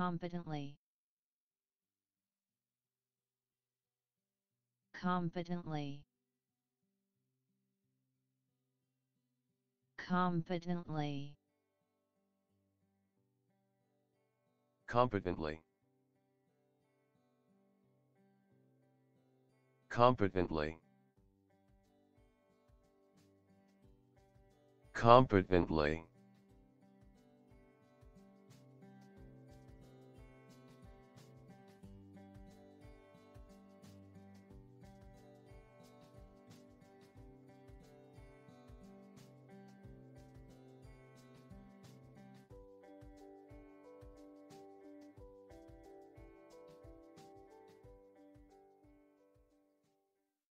competently competently competently competently. Competently. Competently.